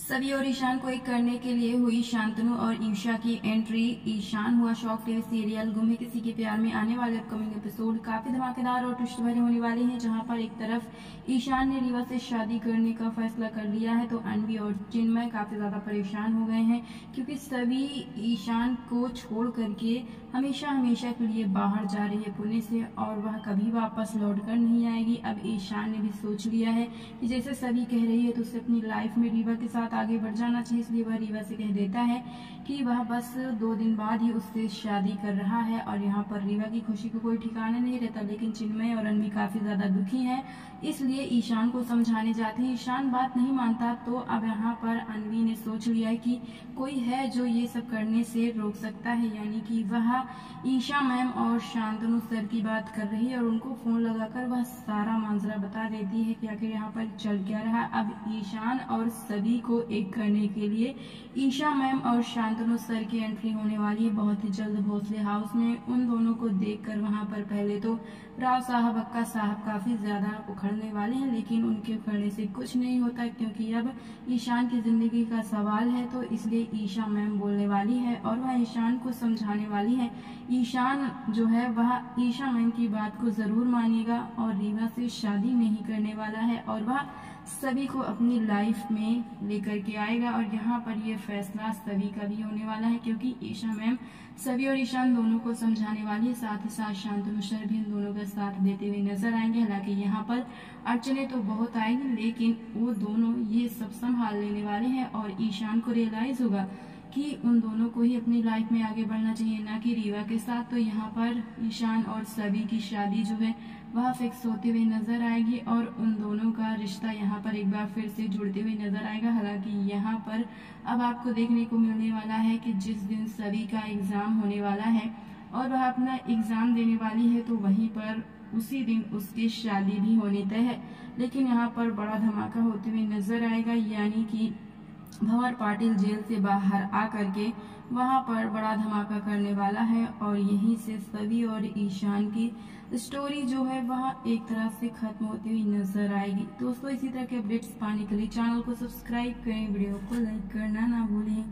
सभी और ईशान को एक करने के लिए हुई शांतनु और ईशा की एंट्री ईशान हुआ शौक टीवी सीरियल गुम है किसी के प्यार में आने वाले अपकमिंग एपिसोड काफ़ी धमाकेदार और ट्विस्ट भरे होने वाले हैं, जहाँ पर एक तरफ़ ईशान ने रीवा से शादी करने का फैसला कर लिया है तो अनवी और चिन्मय काफ़ी ज़्यादा परेशान हो गए हैं, क्योंकि सभी ईशान को छोड़ करके हमेशा हमेशा के लिए बाहर जा रही है पुणे से, और वह कभी वापस लौट कर नहीं आएगी। अब ईशान ने भी सोच लिया है कि जैसे सभी कह रही है तो उसे अपनी लाइफ में रीवा के साथ आगे बढ़ जाना चाहिए, इसलिए वह रीवा से कह देता है कि वह बस दो दिन बाद ही उससे शादी कर रहा है और यहाँ पर रीवा की खुशी को कोई ठिकाना नहीं रहता, लेकिन चिन्मय और अनवी काफ़ी ज़्यादा दुखी हैं, इसलिए ईशान को समझाने जाते हैं। ईशान बात नहीं मानता तो अब यहाँ पर अनवी ने सोच लिया कि कोई है जो ये सब करने से रोक सकता है, यानी कि वह ईशा मैम और शांतनु सर की बात कर रही है और उनको फ़ोन लगाकर वह सारा मांजरा बता देती है कि आखिर यहाँ पर चल क्या रहा। अब ईशान और सभी को एक करने के लिए। ईशा मैम और शांतनु सर की एंट्री होने वाली है। बहुत ही जल्द भोसले हाउस में उन दोनों को देखकर वहाँ पर पहले तो राव साहब, अक्का साहब काफ़ी ज़्यादा उखड़ने वाले हैं, लेकिन उनके उखड़ने से कुछ नहीं होता क्योंकि अब ईशान की ज़िंदगी का सवाल है तो इसलिए ईशा मैम बोलने वाली है और वह ईशान को समझाने वाली है। ईशान जो है, वह ईशा मैम की बात को ज़रूर मानेगा और रीवा से शादी नहीं करने वाला है और वह सभी को अपनी लाइफ में लेकर के आएगा और यहाँ पर ये फैसला सभी का भी होने वाला है क्योंकि ईशा मैम सभी और ईशान दोनों को समझाने वाली है, साथ ही साथ शांतनु मिश्र भी इन दोनों का साथ देते हुए नज़र आएँगे। हालाँकि यहाँ पर अड़चने तो बहुत आएँगी, लेकिन वो दोनों ये सब संभाल लेने वाले हैं और ईशान को रियलाइज़ होगा कि उन दोनों को ही अपनी लाइफ में आगे बढ़ना चाहिए, ना कि रीवा के साथ। तो यहाँ पर ईशान और सभी की शादी जो है, वह फिक्स होते हुए नज़र आएगी और उन दोनों का रिश्ता यहाँ पर एक बार फिर से जुड़ते हुए नज़र आएगा। हालाँकि यहाँ पर अब आपको देखने को मिलने वाला है कि जिस दिन सभी का एग्ज़ाम होने वाला है और वह अपना एग्ज़ाम देने वाली है तो वहीं पर उसी दिन उसकी शादी भी होनी तय है। लेकिन यहाँ पर बड़ा धमाका होते हुए नज़र आएगा, यानी कि भंवर पाटिल जेल से बाहर आकर के वहाँ पर बड़ा धमाका करने वाला है और यहीं से सभी और ईशान की स्टोरी जो है वह एक तरह से खत्म होती हुई नज़र आएगी। दोस्तों, इसी तरह के अपडेट्स पाने के लिए चैनल को सब्सक्राइब करें, वीडियो को लाइक करना ना भूलें।